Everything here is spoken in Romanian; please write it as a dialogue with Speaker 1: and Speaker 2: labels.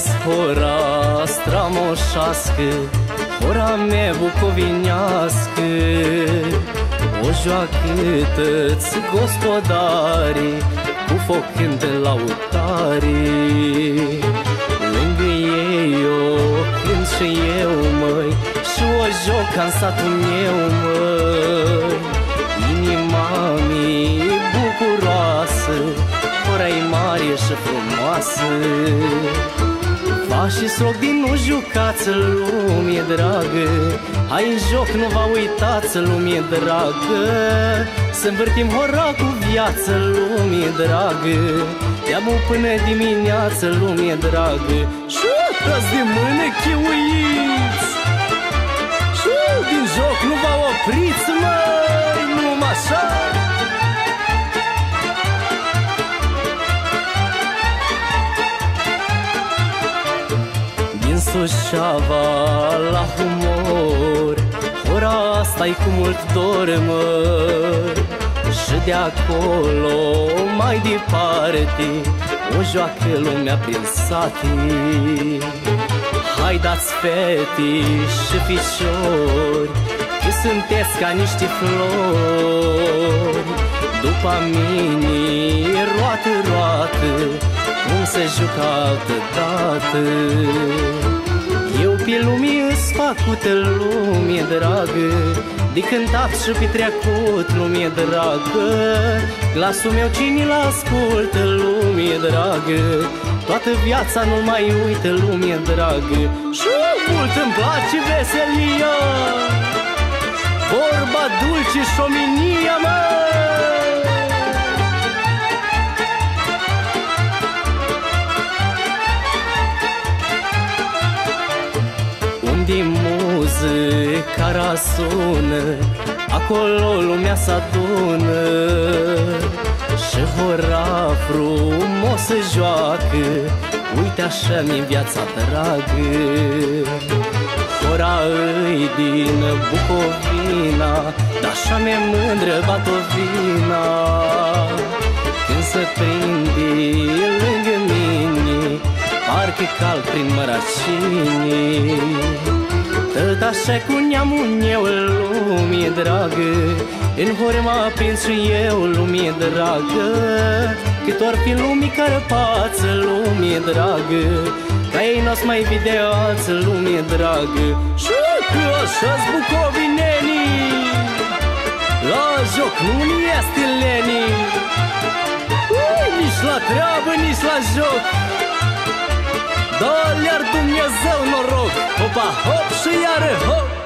Speaker 1: Iauzi hora stramoșească Hora mea bucovinească. O joacă-ți gospodarii Cu foc când lautare. Lângă ei o cânt și eu, măi Și o joc ca în satul meu, măi. Inima mi bucuroasă Hora-i mare și frumoasă și slog din nu jucați lumie dragă. Hai în joc, nu vă uitați lumie dragă. Să învârtim hora cu viață lumie dragă. Ia-mu până dimineață lumie dragă. Și dați de mână chiuiți! Și din joc nu vă opriți Suceava la humor. Ora asta cu mult dor, măr Și de acolo mai departe O joacă lumea prin sate Hai dați fete și fișori Că sunteți ca niște flori. După mine roată, roată Cum se jucă altă dată pe lumii îs făcută lumie dragă De cântat și petrecut lumie dragă. Glasul meu cine-l ascultă lumie dragă? Toată viața nu mai uită lumie dragă. Și mult îmi place veselia Vorba dulce și ominia mea. De muzica rasună Acolo lumea se adună. Și hora frumos se joacă Uite așa mi viața dragă. Hora îi din Bucovina Dar așa mi-e mândră Batovina. Când se prinde lângă mine Parcă cal prin măracini. tot așa cu neamul meu, lumie dragă În hore m-a prins și eu, lumie dragă. Cât or fi lumii pață, lumie dragă Ca ei n-o mai videață, lumie dragă. Și că așa-s bucovinenii La joc nu este lenii. Ui, nici la treabă, nici la joc Do du një zëllë në rogë Hopa po hop shëjare hop.